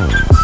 Oh.